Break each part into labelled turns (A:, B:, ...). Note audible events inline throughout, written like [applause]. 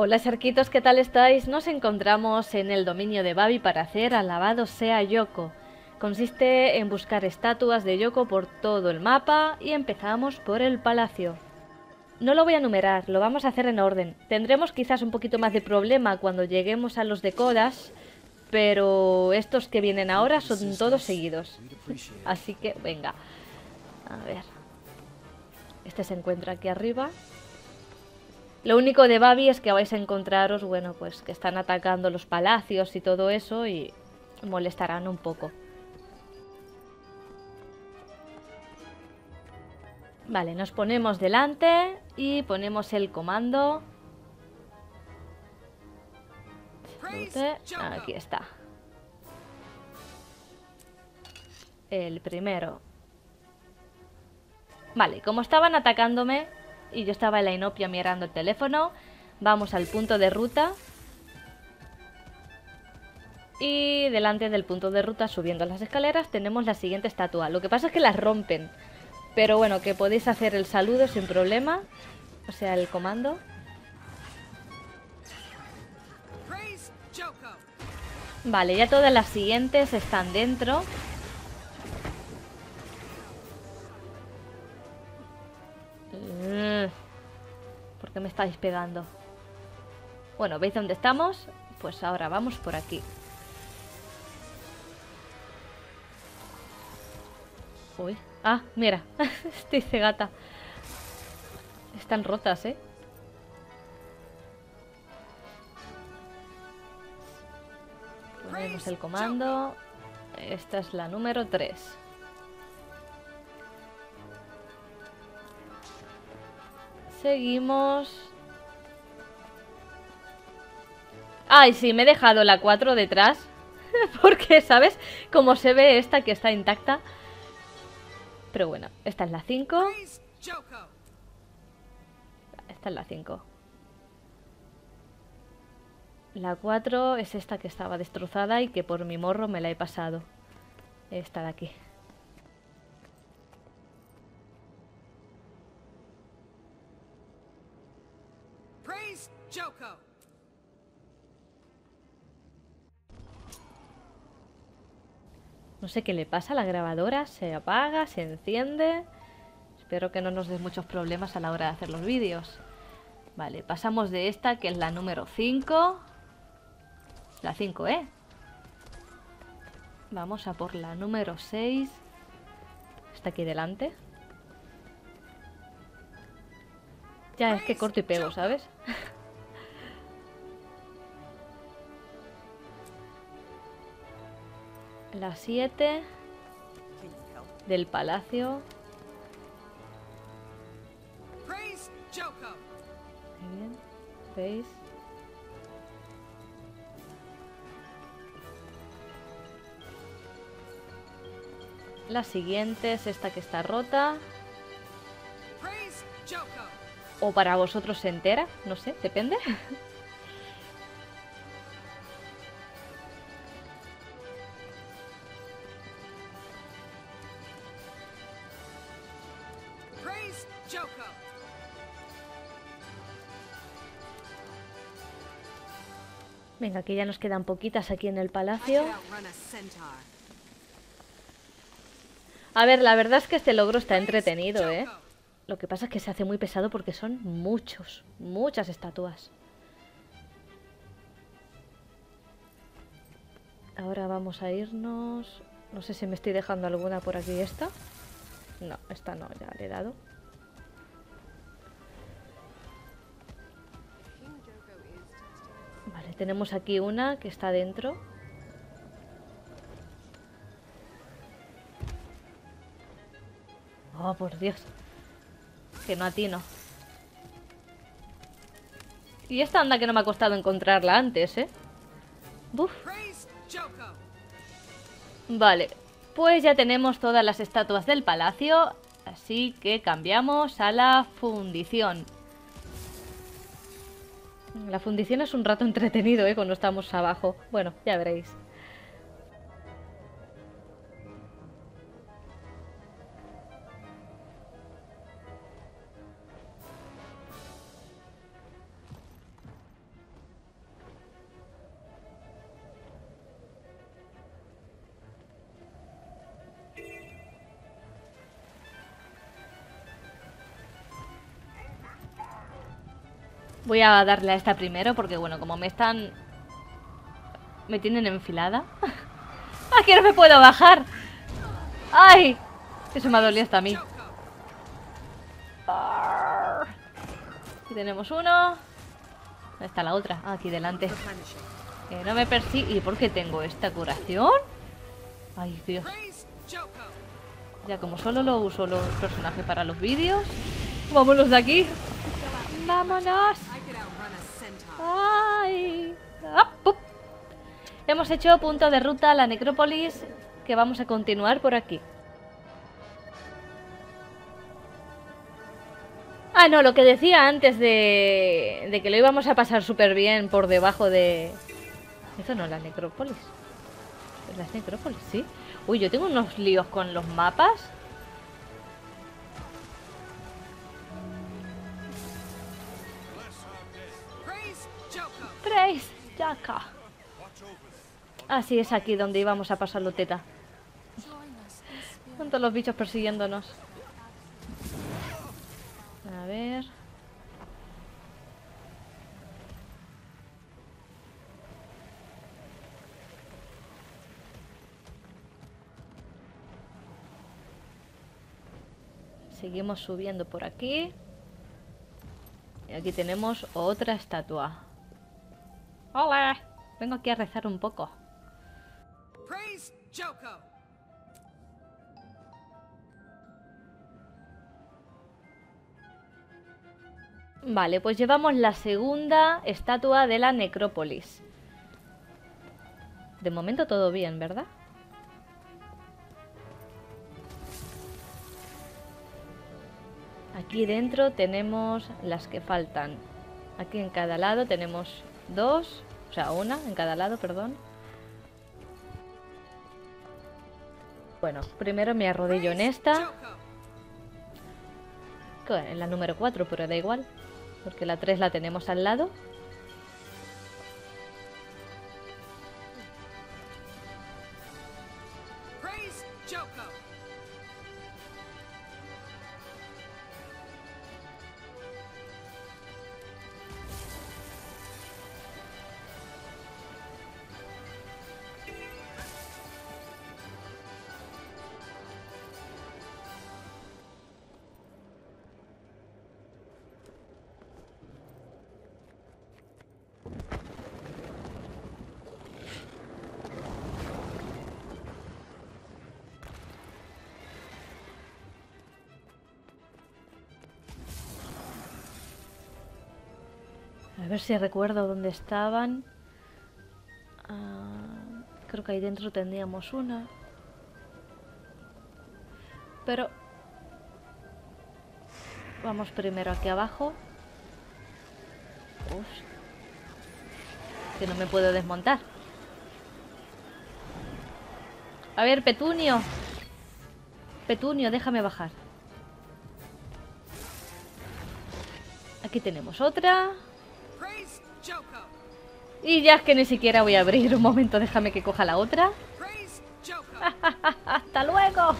A: Hola Sarquitos, ¿qué tal estáis? Nos encontramos en el dominio de Babi para hacer Alabado sea Yoko. Consiste en buscar estatuas de Yoko por todo el mapa y empezamos por el palacio. No lo voy a numerar, lo vamos a hacer en orden. Tendremos quizás un poquito más de problema cuando lleguemos a los de Kodas, pero estos que vienen ahora son todos seguidos. Así que, venga. A ver. Este se encuentra aquí arriba. Lo único de Babi es que vais a encontraros, bueno, pues que están atacando los palacios y todo eso y molestarán un poco. Vale, nos ponemos delante y ponemos el comando. Aquí está. El primero. Vale, como estaban atacándome, y yo estaba en la inopia mirando el teléfono. Vamos al punto de ruta. Y delante del punto de ruta, subiendo las escaleras, tenemos la siguiente estatua. Lo que pasa es que las rompen. Pero bueno, que podéis hacer el saludo sin problema. O sea, el comando. Vale, ya todas las siguientes están dentro. ¿Por qué me estáis pegando? Bueno, ¿veis dónde estamos? Pues ahora vamos por aquí. Uy. Ah, mira. [laughs] Estoy cegata. Están rotas, ¿eh? Ponemos el comando. Esta es la número 3. Seguimos. Ay, sí, me he dejado la 4 detrás. [laughs] Porque, ¿sabes? Como se ve esta que está intacta. Pero bueno, esta es la 5. Esta es la 5. La 4 es esta que estaba destrozada y que por mi morro me la he pasado. Esta de aquí. No sé qué le pasa a la grabadora, se apaga, se enciende. Espero que no nos dé muchos problemas a la hora de hacer los vídeos. Vale, pasamos de esta, que es la número 5. La 5, ¿eh? Vamos a por la número 6. Está aquí delante. Ya, es que corto y pego, ¿sabes? La 7 del palacio. Muy bien. ¿Veis? La siguiente es esta que está rota. O para vosotros se entera, no sé, depende. [laughs] Venga, que ya nos quedan poquitas aquí en el palacio. A ver, la verdad es que este logro está entretenido, ¿eh? Lo que pasa es que se hace muy pesado porque son muchos, muchas estatuas. Ahora vamos a irnos... No sé si me estoy dejando alguna por aquí esta. No, esta no, ya le he dado. Tenemos aquí una que está dentro. Oh, por Dios. Que no atino. Y esta anda que no me ha costado encontrarla antes, ¿eh? Buf. Vale, pues ya tenemos todas las estatuas del palacio, así que cambiamos a la fundición. La fundición es un rato entretenido, ¿eh? Cuando estamos abajo. Bueno, ya veréis. Voy a darle a esta primero porque, bueno, como me están... Me tienen enfilada. [laughs] ¡Aquí no me puedo bajar! ¡Ay! Eso me ha dolido hasta a mí. Aquí tenemos uno. ¿Dónde está la otra? Ah, aquí delante. Que no me persigue. ¿Y por qué tengo esta curación? Ay, Dios. Ya, como solo lo uso los personajes para los vídeos. Vámonos de aquí. Vámonos. Ah, Hemos hecho punto de ruta a la necrópolis que vamos a continuar por aquí. Ah, no, lo que decía antes de, de que lo íbamos a pasar súper bien por debajo de... Eso no la necrópolis. ¿Es la necrópolis? Sí. Uy, yo tengo unos líos con los mapas. Praise Jaka. Así es aquí donde íbamos a pasarlo teta. Con todos los bichos persiguiéndonos. A ver... Seguimos subiendo por aquí. Y aquí tenemos otra estatua. ¡Hola! Vengo aquí a rezar un poco. Vale, pues llevamos la segunda estatua de la necrópolis. De momento todo bien, ¿verdad? Aquí dentro tenemos las que faltan. Aquí en cada lado tenemos dos, o sea, una en cada lado, perdón. Bueno, primero me arrodillo en esta. En la número 4, pero da igual. Porque la 3 la tenemos al lado. A ver si recuerdo dónde estaban. Ah, creo que ahí dentro tendríamos una. Pero... Vamos primero aquí abajo. Uf. Que no me puedo desmontar. A ver, Petunio. Petunio, déjame bajar. Aquí tenemos otra. Y ya es que ni siquiera voy a abrir. Un momento, déjame que coja la otra. [laughs] ¡Hasta luego!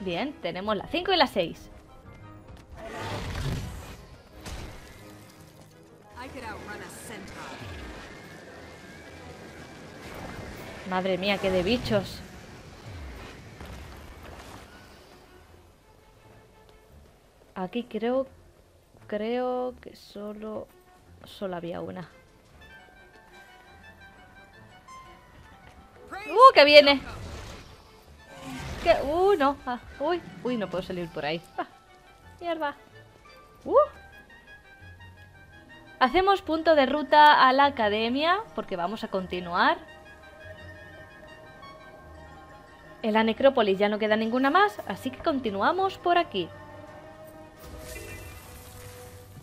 A: Bien, tenemos la 5 y la 6. Madre mía, qué de bichos. Aquí creo... Creo que solo... Solo había una. ¡Uh, que viene! ¿Qué? ¡Uh, no! Ah, ¡Uy! ¡Uy, no puedo salir por ahí! Ah, ¡Mierda! ¡Uh! Hacemos punto de ruta a la academia, porque vamos a continuar. En la necrópolis ya no queda ninguna más, así que continuamos por aquí.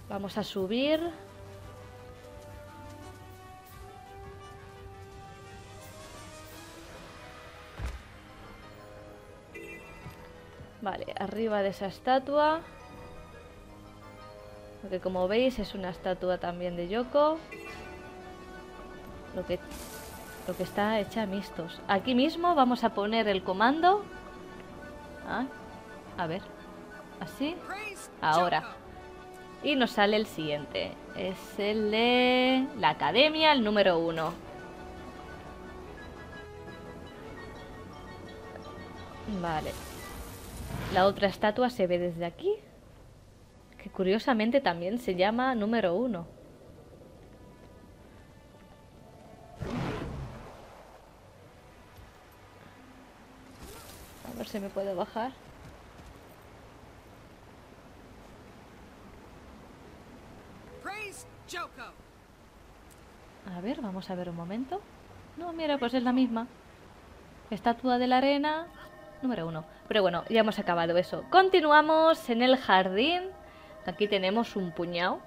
A: Vamos a subir... Vale, arriba de esa estatua. Que como veis es una estatua también de Yoko. Lo que, lo que está hecha mistos. Aquí mismo vamos a poner el comando. Ah, a ver. Así. Ahora. Y nos sale el siguiente. Es el de la academia, el número uno. Vale. La otra estatua se ve desde aquí. Que curiosamente también se llama número uno. A ver si me puedo bajar. A ver, vamos a ver un momento. No, mira, pues es la misma. Estatua de la arena, número uno. Pero bueno, ya hemos acabado eso. Continuamos en el jardín. Aquí tenemos un puñado.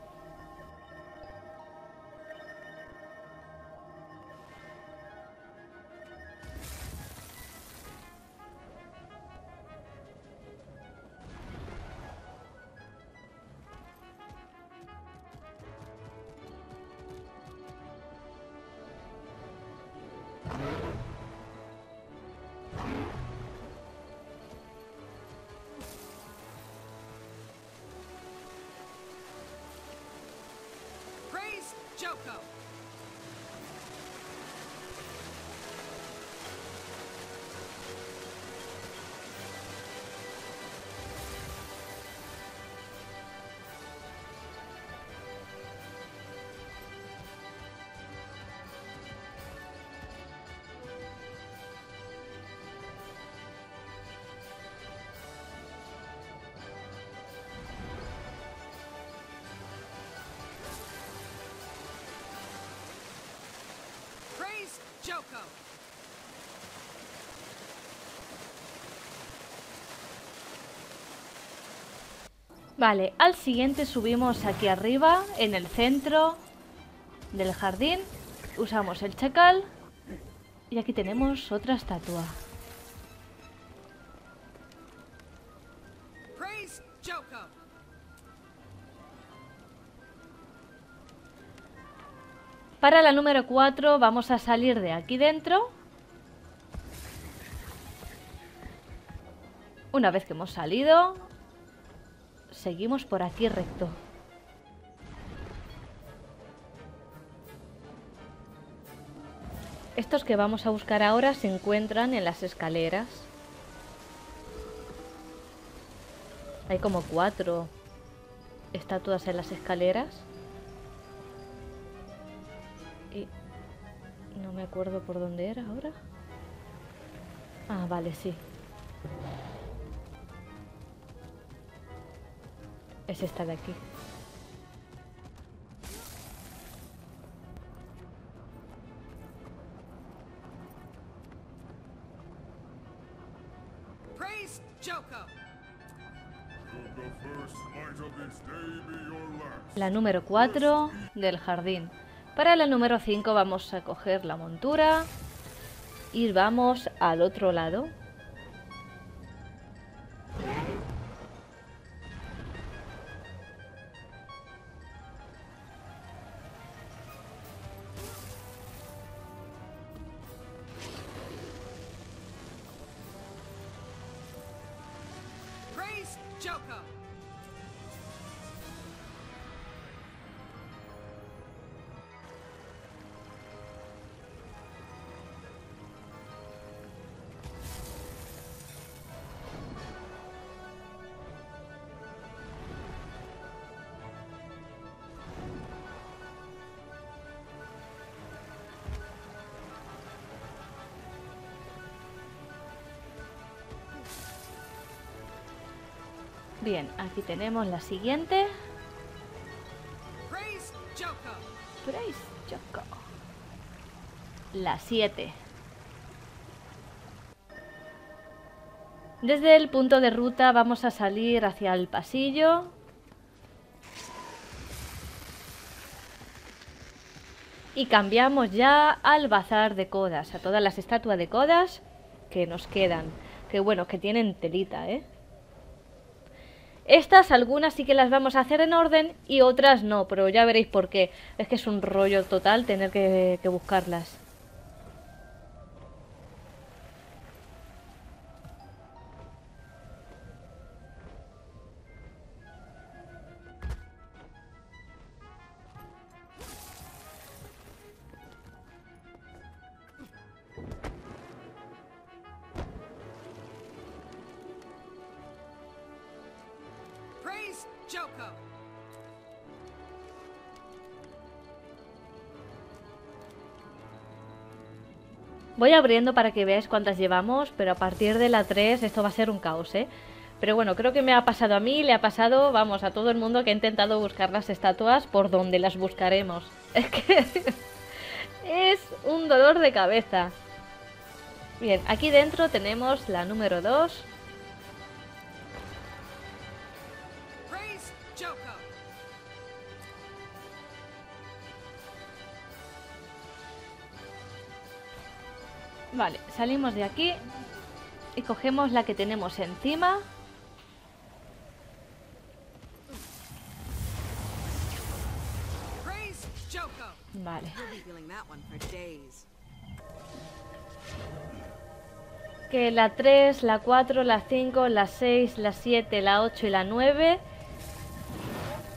A: Vale, al siguiente subimos aquí arriba, en el centro del jardín. Usamos el chacal. Y aquí tenemos otra estatua. Para la número 4 vamos a salir de aquí dentro. Una vez que hemos salido, seguimos por aquí recto. Estos que vamos a buscar ahora se encuentran en las escaleras. Hay como cuatro estatuas en las escaleras. Me acuerdo por dónde era ahora. Ah, vale, sí. Es esta de aquí. La número 4 del jardín. Para la número 5 vamos a coger la montura y vamos al otro lado. Aquí tenemos la siguiente. Praise Joko. La 7. Desde el punto de ruta vamos a salir hacia el pasillo. Y cambiamos ya al bazar de codas, a todas las estatuas de codas que nos quedan. Que bueno, que tienen telita, ¿eh? Estas algunas sí que las vamos a hacer en orden y otras no, pero ya veréis por qué. Es que es un rollo total tener que, buscarlas. Voy abriendo para que veáis cuántas llevamos, pero a partir de la 3 esto va a ser un caos, ¿eh? Pero bueno, creo que me ha pasado a mí, le ha pasado, vamos, a todo el mundo que ha intentado buscar las estatuas por donde las buscaremos. [laughs] Es que es un dolor de cabeza. Bien, aquí dentro tenemos la número 2. Vale, salimos de aquí y cogemos la que tenemos encima. Vale. Que la 3, la 4, la 5, la 6, la 7, la 8 y la 9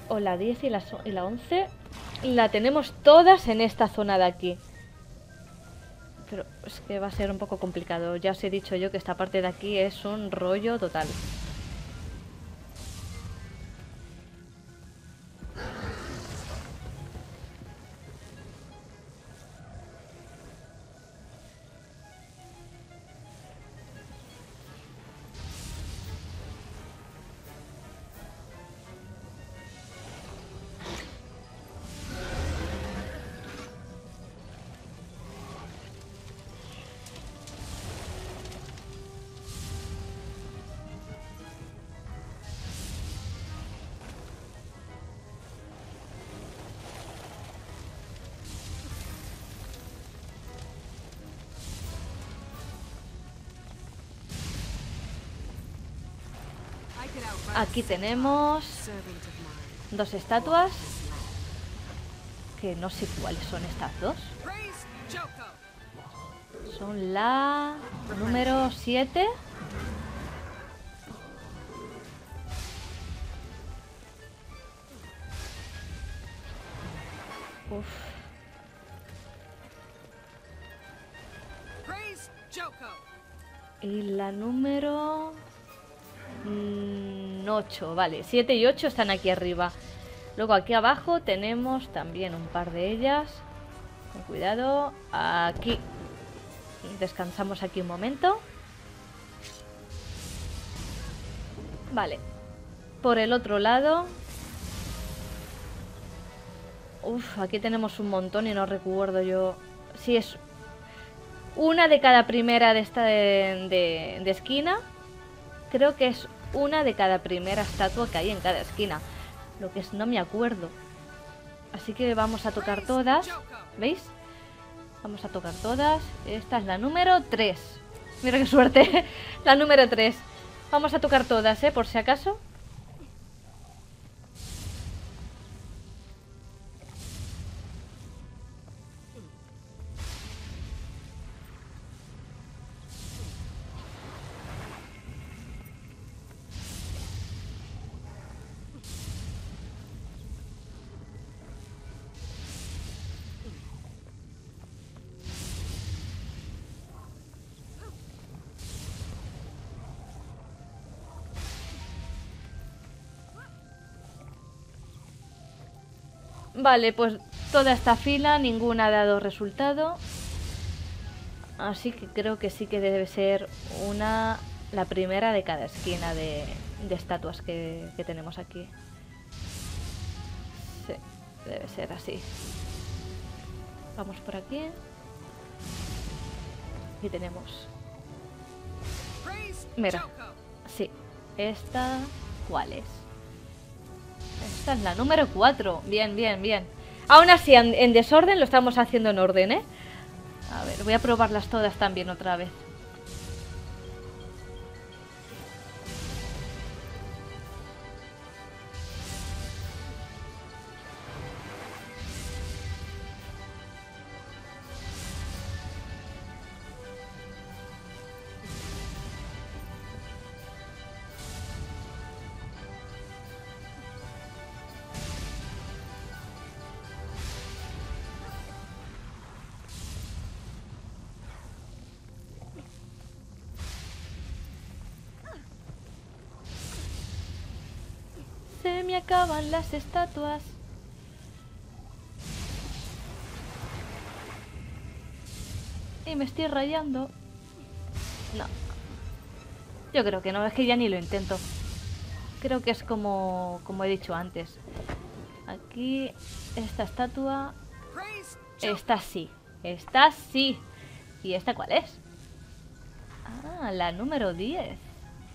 A: o la 10 y la, so- y la 11 la tenemos todas en esta zona de aquí. Pero es que va a ser un poco complicado. Ya os he dicho yo que esta parte de aquí es un rollo total. Aquí tenemos dos estatuas. Que no sé cuáles son estas dos. Son la número 7. 8, vale, 7 y 8 están aquí arriba. Luego aquí abajo tenemos también un par de ellas. Con cuidado, aquí. Descansamos aquí un momento. Vale. Por el otro lado. Uf, aquí tenemos un montón y no recuerdo yo. Si es una de cada primera de esta de esquina. Creo que es una de cada primera estatua que hay en cada esquina. Lo que es, no me acuerdo. Así que vamos a tocar todas. ¿Veis? Vamos a tocar todas. Esta es la número 3. Mira qué suerte. [laughs] la número 3. Vamos a tocar todas, ¿eh? Por si acaso. Vale, pues toda esta fila, ninguna ha dado resultado. Así que creo que sí que debe ser una la primera de cada esquina de, de estatuas que, que tenemos aquí. Sí, debe ser así. Vamos por aquí. Y tenemos. Mira. Sí, esta. ¿Cuál es? Esta es la número 4. Bien, bien, bien. Aún así, en, en desorden lo estamos haciendo en orden, ¿eh? A ver, voy a probarlas todas también otra vez. Se me acaban las estatuas. Y me estoy rayando. No. Yo creo que no, es que ya ni lo intento. Creo que es como, como he dicho antes. Aquí, esta estatua. Esta sí. Esta sí. ¿Y esta cuál es? Ah, la número 10.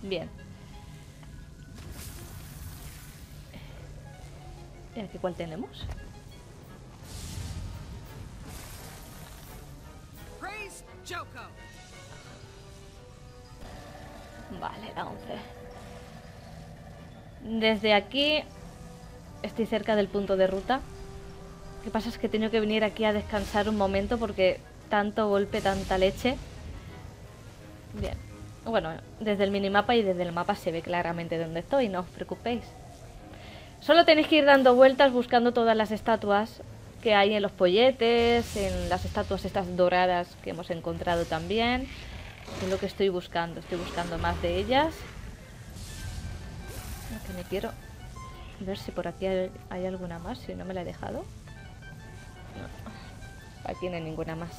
A: Bien. ¿Y aquí cuál tenemos? Vale, la 11. Desde aquí estoy cerca del punto de ruta. Lo que pasa es que he tenido que venir aquí a descansar un momento porque tanto golpe, tanta leche. Bien. Bueno, desde el minimapa y desde el mapa se ve claramente dónde estoy, no os preocupéis. Solo tenéis que ir dando vueltas buscando todas las estatuas que hay en los polletes, en las estatuas estas doradas que hemos encontrado también. Es lo que estoy buscando, estoy buscando más de ellas. Que me quiero ver si por aquí hay, hay alguna más, si no me la he dejado. No, aquí no hay ninguna más.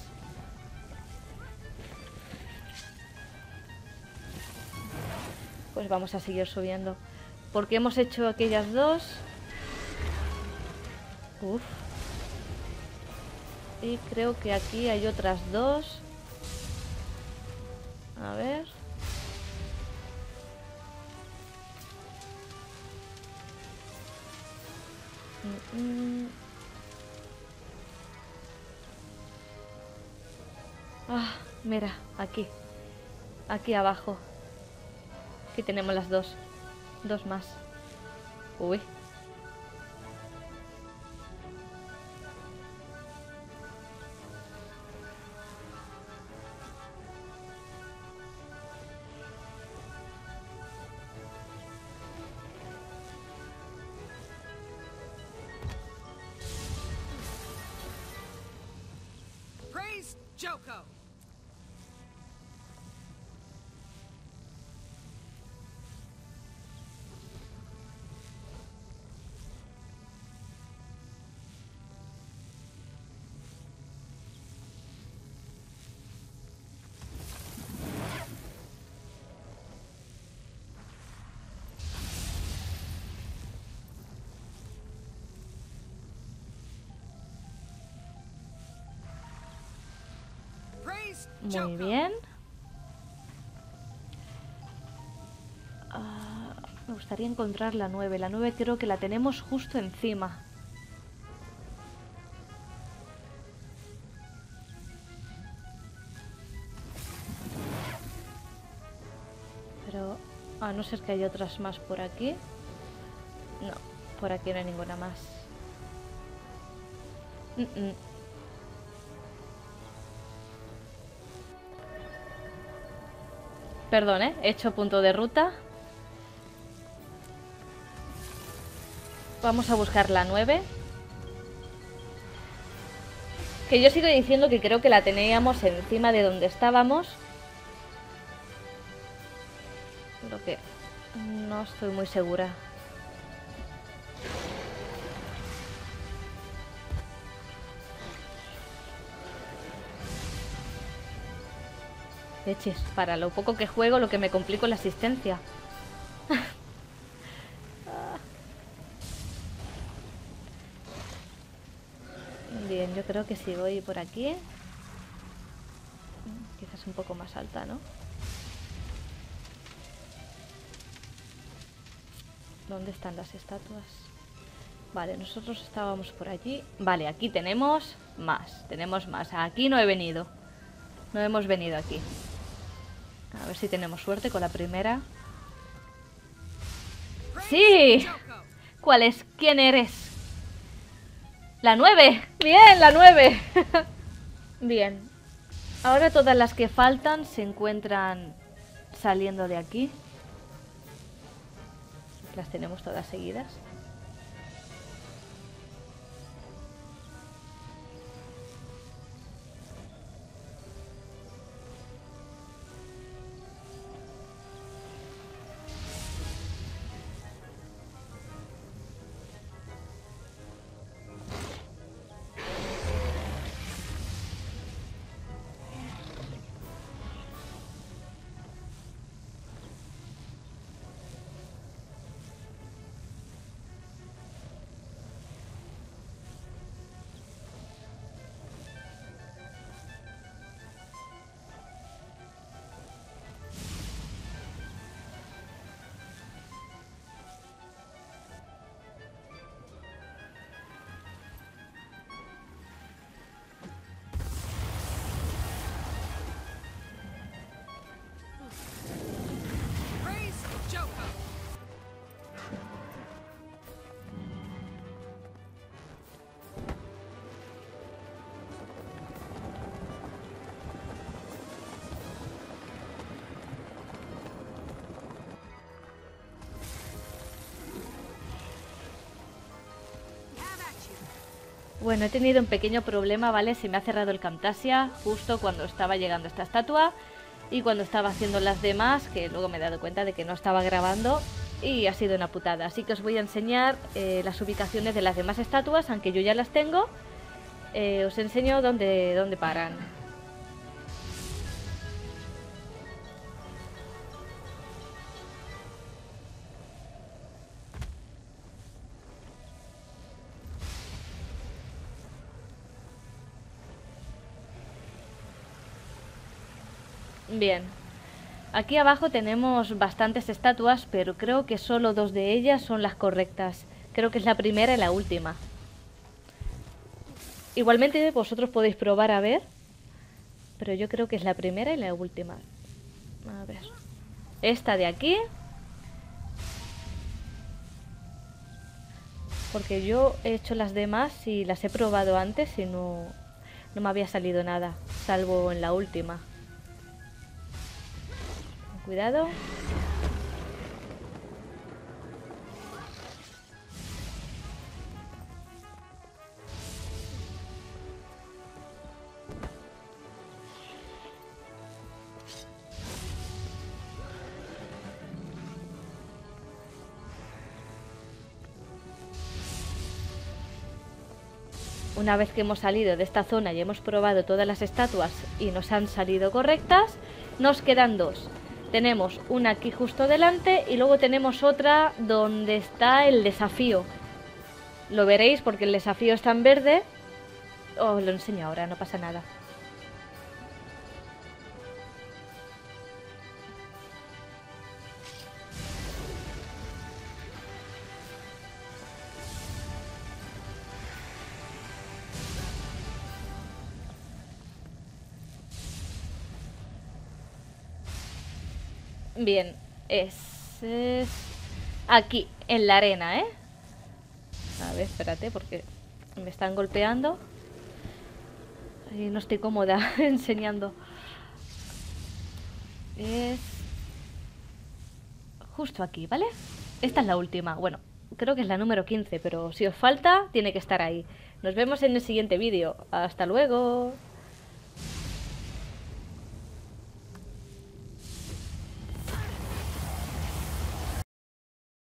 A: Pues vamos a seguir subiendo. Porque hemos hecho aquellas dos. Uf. Y creo que aquí hay otras dos. A ver. Mm, mm. Ah, mira, aquí. Aquí abajo. Aquí tenemos las dos. Dos más. Uy.
B: Praise Joko.
A: Muy bien. Ah, me gustaría encontrar la 9. La 9 creo que la tenemos justo encima. Pero a no ser que haya otras más por aquí. No, por aquí no hay ninguna más. Mm, mm. Perdón, ¿eh? He hecho punto de ruta. Vamos a buscar la 9. Que yo sigo diciendo que creo que la teníamos encima de donde estábamos. Lo que no estoy muy segura. Leches, para lo poco que juego, lo que me complico la asistencia. Bien, yo creo que si voy por aquí, quizás un poco más alta, ¿no? ¿Dónde están las estatuas? Vale, nosotros estábamos por allí. Vale, aquí tenemos más, tenemos más. Aquí no he venido. No hemos venido aquí. A ver si tenemos suerte con la primera. ¡Sí! ¿Cuál es? ¿Quién eres? La 9. Bien, la 9. [laughs] Bien. Ahora todas las que faltan se encuentran saliendo de aquí. Las tenemos todas seguidas. Bueno, he tenido un pequeño problema, ¿vale? Se me ha cerrado el Camtasia justo cuando estaba llegando esta estatua y cuando estaba haciendo las demás, que luego me he dado cuenta de que no estaba grabando y ha sido una putada. Así que os voy a enseñar eh, las ubicaciones de las demás estatuas, aunque yo ya las tengo. Eh, os enseño dónde, dónde paran. Bien. Aquí abajo tenemos bastantes estatuas, pero creo que solo dos de ellas son las correctas. Creo que es la primera y la última. Igualmente vosotros podéis probar a ver. Pero yo creo que es la primera y la última. A ver. Esta de aquí. Porque yo he hecho las demás y las he probado antes y no, no me había salido nada. Salvo en la última. Cuidado. Una vez que hemos salido de esta zona y hemos probado todas las estatuas y nos han salido correctas, nos quedan dos. Tenemos una aquí justo delante y luego tenemos otra donde está el desafío. Lo veréis porque el desafío está en verde. Os lo enseño ahora, no pasa nada. Bien, es, es aquí, en la arena, ¿eh? A ver, espérate, porque me están golpeando. Y no estoy cómoda [laughs] enseñando. Es justo aquí, ¿vale? Esta es la última. Bueno, creo que es la número 15, pero si os falta, tiene que estar ahí. Nos vemos en el siguiente vídeo. Hasta luego.